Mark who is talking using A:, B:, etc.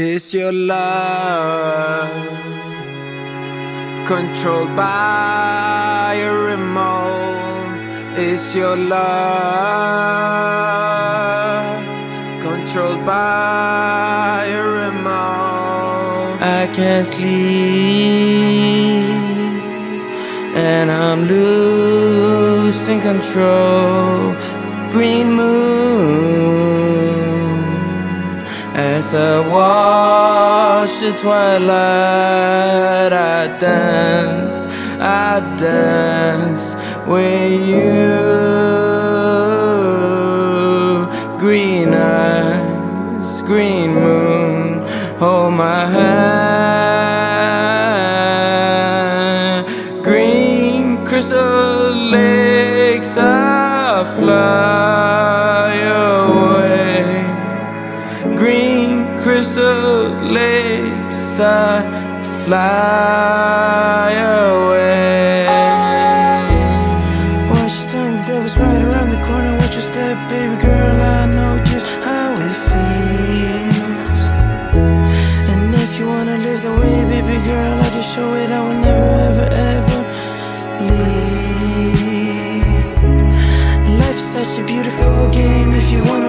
A: It's your love Controlled by a remote? It's your love Controlled by a remote? I can't sleep And I'm losing control. Green moon As I watch the twilight I dance, I dance with you. Green eyes, green moon Hold my hand. Green crystal lakes I fly crystal lakes I fly away. Watch your tongue, the devil's right around the corner. Watch your step, baby girl, I know just how it feels. And if you wanna live the way, baby girl, I just show it. I will never,
B: ever,
A: ever leave.
B: Life
A: is
B: such a beautiful game.
A: If you wanna